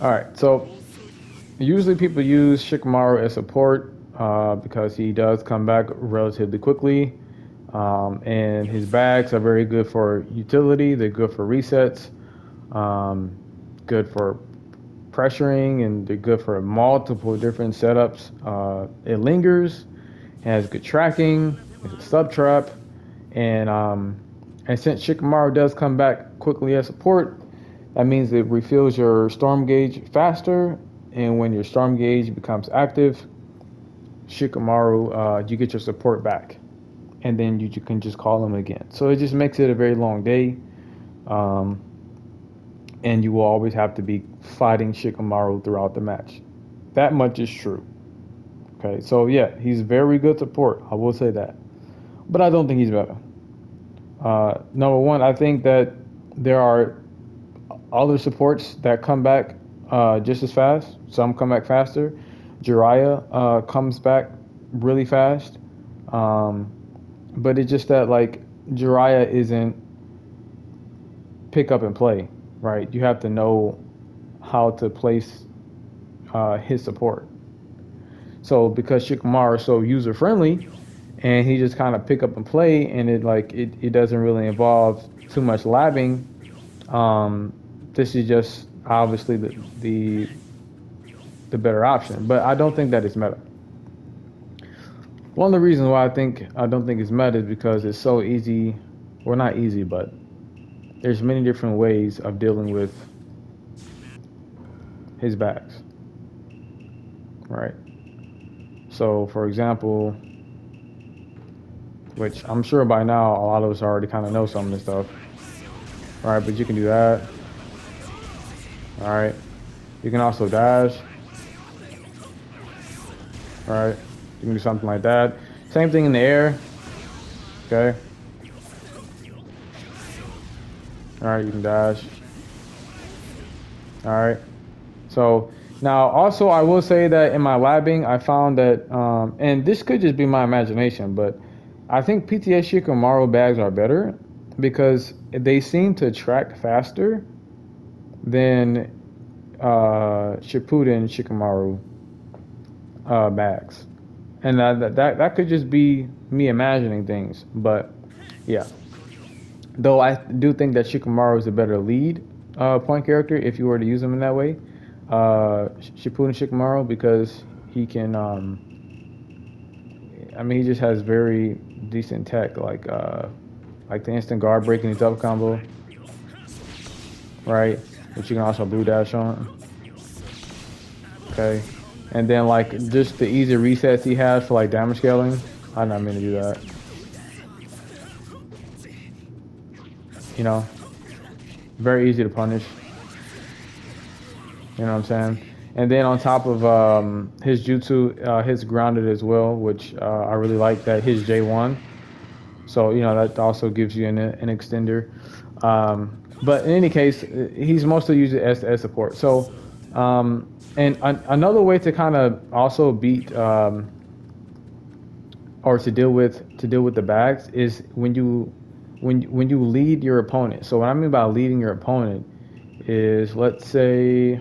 All right, so usually people use Shikamaru as support uh, because he does come back relatively quickly. Um, and his bags are very good for utility. They're good for resets, um, good for pressuring, and they're good for multiple different setups. Uh, it lingers, has good tracking, it's a sub trap, and um, and since Shikamaru does come back quickly as support, that means it refills your storm gauge faster. And when your storm gauge becomes active, Shikamaru, uh, you get your support back and then you, you can just call them again. So it just makes it a very long day. Um, and you will always have to be fighting Shikamaru throughout the match. That much is true. Okay, so yeah, he's very good support. I will say that. But I don't think he's better. Uh, number one, I think that there are other supports that come back uh, just as fast. Some come back faster. Jiraiya uh, comes back really fast. Um, but it's just that like Jiraiya isn't pick up and play, right? You have to know how to place uh, his support. So because Shikamaru is so user friendly, and he just kind of pick up and play, and it like it, it doesn't really involve too much labbing. Um, this is just obviously the the the better option, but I don't think that is meta. One of the reasons why I think I don't think it's meta is because it's so easy, or not easy, but there's many different ways of dealing with his bags. Right. So, for example, which I'm sure by now a lot of us already kind of know some of this stuff. Right, but you can do that. All right. You can also dash. All right. You can do something like that. Same thing in the air. Okay. All right, you can dash. All right. So now also I will say that in my labbing, I found that, um, and this could just be my imagination, but I think PTS Shikamaru bags are better because they seem to track faster than uh, Shippuden Shikamaru uh, bags and that, that that could just be me imagining things. But yeah, though I do think that Shikamaru is a better lead uh, point character if you were to use him in that way. Uh, Shippuden Shikamaru because he can. Um, I mean, he just has very decent tech, like uh, like the instant guard breaking his up combo, right? Which you can also blue dash on. Okay. And then like just the easy resets he has for like damage scaling. I'm not mean to do that. You know, very easy to punish. You know what I'm saying? And then on top of um, his jutsu, uh, his grounded as well, which uh, I really like that his J1. So you know that also gives you an, an extender. Um, but in any case, he's mostly used as as support. So um, and an- another way to kind of also beat um, or to deal with to deal with the bags is when you when when you lead your opponent. So what I mean by leading your opponent is let's say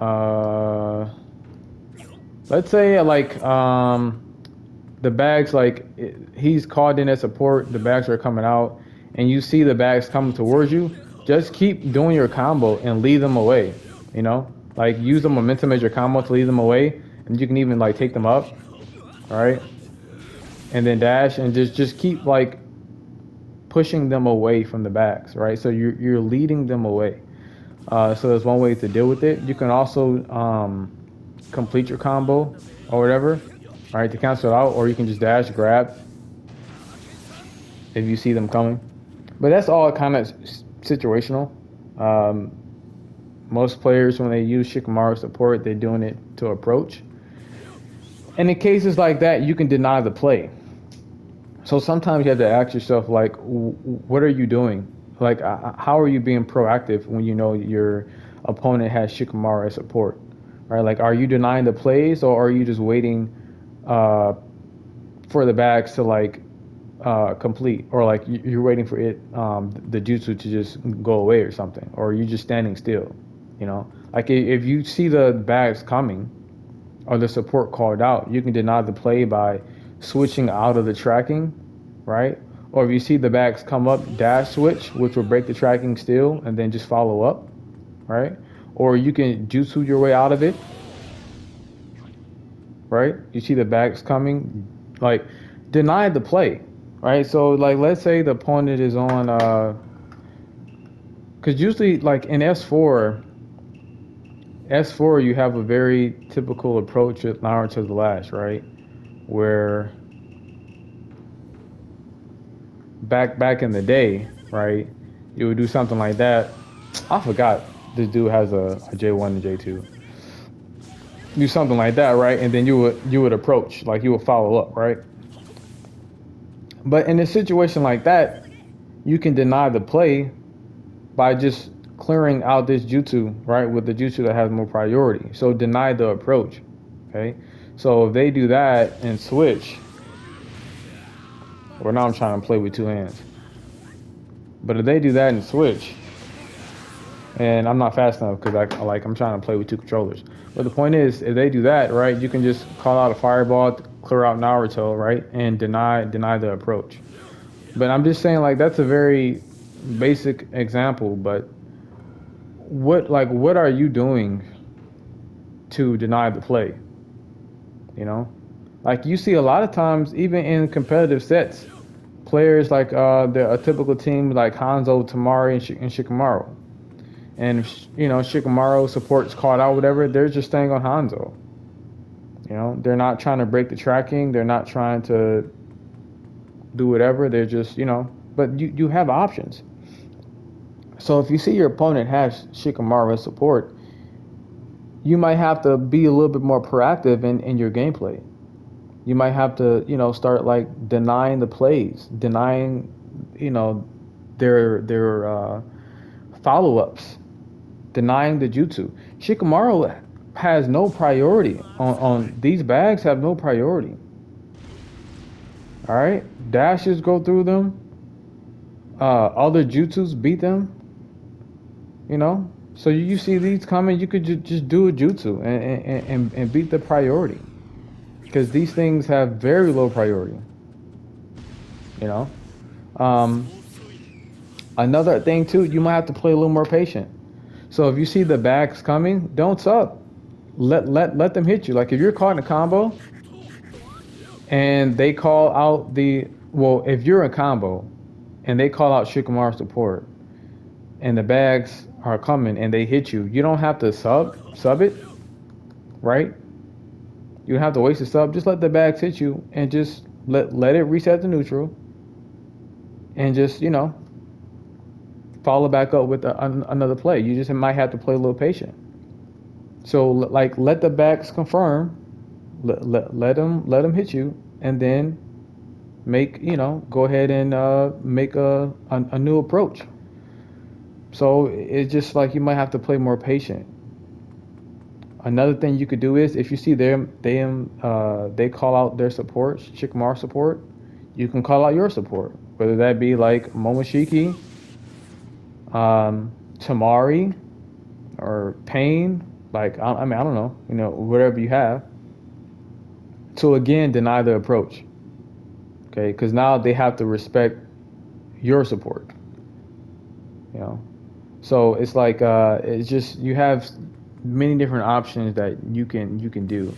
uh, let's say like um, the bags like he's called in as support, the bags are coming out, and you see the bags coming towards you. Just keep doing your combo and lead them away. You know, like use the momentum as your combo to lead them away, and you can even like take them up. All right, and then dash and just just keep like pushing them away from the bags. Right, so you're you're leading them away. Uh, so that's one way to deal with it. You can also um, complete your combo or whatever, all right, to cancel it out, or you can just dash, grab if you see them coming. But that's all kind of situational. Um, most players, when they use Shikamaru support, they're doing it to approach. And in cases like that, you can deny the play. So sometimes you have to ask yourself, like, what are you doing? Like, how are you being proactive when you know your opponent has Shikamaru as support? Right? Like, are you denying the plays or are you just waiting uh, for the bags to like uh, complete, or like you're waiting for it, um, the jutsu to just go away or something, or you're just standing still? You know, like if you see the bags coming or the support called out, you can deny the play by switching out of the tracking, right? Or if you see the bags come up, dash switch, which will break the tracking still, and then just follow up, right? Or you can jutsu your way out of it, right? You see the bags coming, like deny the play, right? So like let's say the opponent is on, uh, because usually like in S4, S4 you have a very typical approach with Naruto the Last, right? Where back back in the day, right? You would do something like that. I forgot this dude has a a J1 and J2. Do something like that, right? And then you would you would approach, like you would follow up, right? But in a situation like that, you can deny the play by just clearing out this jutsu, right, with the jutsu that has more priority. So deny the approach. Okay. So if they do that and switch, well now I'm trying to play with two hands. But if they do that and switch, and I'm not fast enough because I like I'm trying to play with two controllers. But the point is, if they do that, right, you can just call out a fireball, clear out Naruto, right, and deny deny the approach. But I'm just saying like that's a very basic example, but what like what are you doing to deny the play? You know? Like you see a lot of times, even in competitive sets, players like uh, the, a typical team like Hanzo, Temari, and, Sh- and Shikamaru. And you know Shikamaru supports caught out, whatever, they're just staying on Hanzo. You know, they're not trying to break the tracking. They're not trying to do whatever. They're just you know, but you you have options. So if you see your opponent has Shikamaru support, you might have to be a little bit more proactive in, in your gameplay you might have to you know start like denying the plays denying you know their their uh, follow-ups denying the jutsu shikamaru has no priority on, on these bags have no priority. All right dashes go through them. Uh, other jutsus beat them. You know? So you, you see these coming you could ju- just do a jutsu and, and, and, and beat the priority. Because these things have very low priority. You know, um, another thing too, you might have to play a little more patient. So if you see the bags coming, don't sub. Let let let them hit you. Like if you're caught in a combo, and they call out the well, if you're in combo, and they call out Shikamaru support, and the bags are coming and they hit you, you don't have to sub sub it, right? You don't have to waste the sub. Just let the bags hit you and just let let it reset to neutral. And just you know, follow back up with a, an, another play. You just might have to play a little patient. So like let the bags confirm, let, let, let them let them hit you, and then make you know go ahead and uh, make a, a a new approach. So it's just like you might have to play more patient Another thing you could do is if you see them, they uh, they call out their support, Shikamaru support, you can call out your support, whether that be like Momoshiki, um, Temari, or Pain. Like I, I mean, I don't know, you know, whatever you have. To again deny the approach, okay? Because now they have to respect your support. You know, so it's like uh, it's just you have many different options that you can you can do.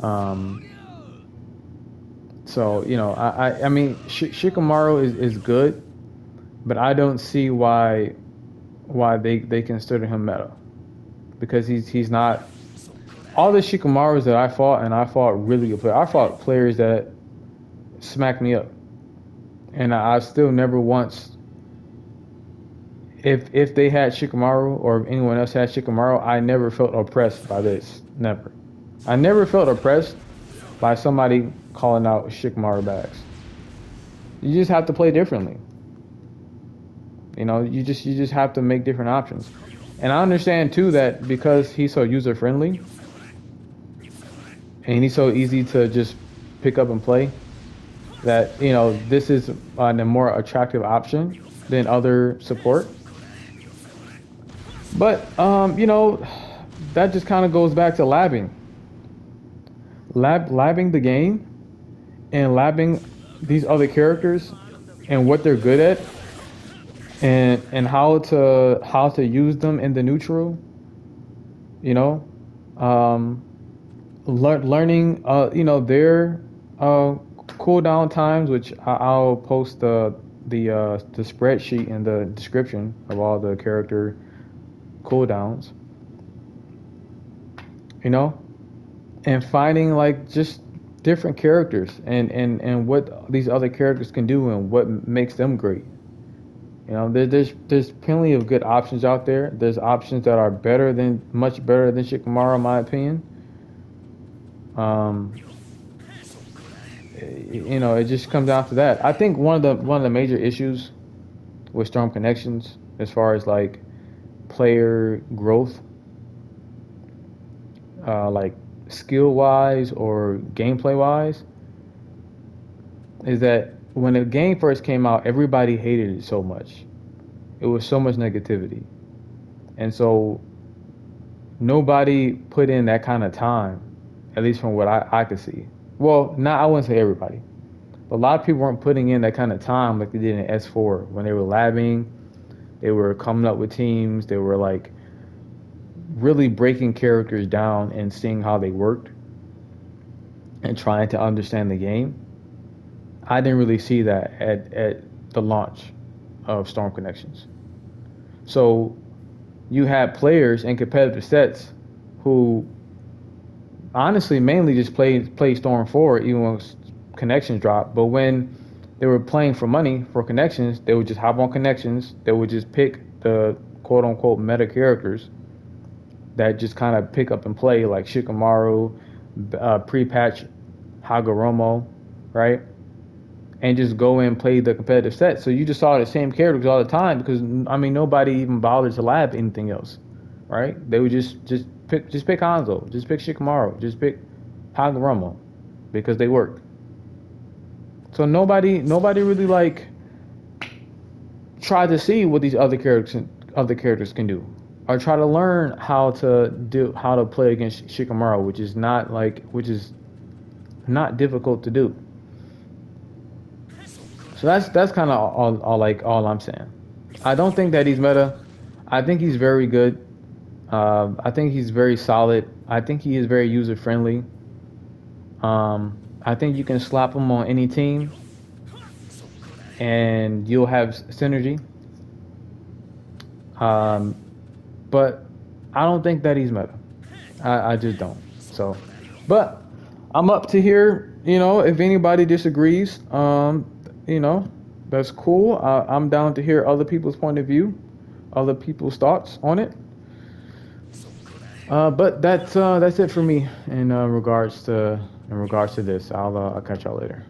Um, so you know, I I, I mean, Sh- Shikamaru is, is good, but I don't see why why they they consider him meta because he's he's not all the Shikamarus that I fought and I fought really good players. I fought players that smacked me up, and I, I still never once if if they had Shikamaru or if anyone else had Shikamaru, I never felt oppressed by this. Never. I never felt oppressed by somebody calling out Shikamaru bags. You just have to play differently. You know, you just you just have to make different options. And I understand too that because he's so user friendly and he's so easy to just pick up and play that you know this is a more attractive option than other support But um, you know, that just kind of goes back to labbing. Lab labbing the game and labbing these other characters and what they're good at and and how to how to use them in the neutral you know? Um lear- learning uh you know their uh cooldown times which I- i'll post the the uh the spreadsheet in the description of all the character cooldowns you know? And finding like just different characters and and and what these other characters can do and what makes them great you know there, there's there's plenty of good options out there. There's options that are better than much better than shikamaru in my opinion. Um you know it just comes down to that. I think one of the one of the major issues with storm connections as far as like player growth uh, like skill wise or gameplay wise is that when the game first came out, everybody hated it so much. It was so much negativity. And so nobody put in that kind of time, at least from what I, I could see. Well, not I wouldn't say everybody. But a lot of people weren't putting in that kind of time like they did in S4 when they were labbing, they were coming up with teams, they were like really breaking characters down and seeing how they worked and trying to understand the game. I didn't really see that at, at the launch of Storm Connections. So you had players in competitive sets who honestly mainly just played play Storm 4 even when connections dropped. But when they were playing for money for connections, they would just hop on connections. They would just pick the quote unquote meta characters that just kind of pick up and play like Shikamaru, uh, pre-patch Hagoromo, right? And just go and play the competitive set. So you just saw the same characters all the time because I mean nobody even bothered to lab anything else, right? They would just just pick just pick Hanzo, just pick Shikamaru, just pick Hagoromo because they work. So nobody nobody really like tried to see what these other characters other characters can do or try to learn how to do how to play against Shikamaru, which is not like which is not difficult to do. So that's that's kind of all, all like all I'm saying. I don't think that he's meta. I think he's very good. Uh, I think he's very solid. I think he is very user friendly. Um, I think you can slap him on any team, and you'll have synergy. Um, but I don't think that he's meta. I, I just don't. So, but I'm up to here. You know, if anybody disagrees, um, you know, that's cool. I'm down to hear other people's point of view, other people's thoughts on it. Uh, but that's uh, that's it for me in uh, regards to in regards to this. I'll uh, I'll catch y'all later.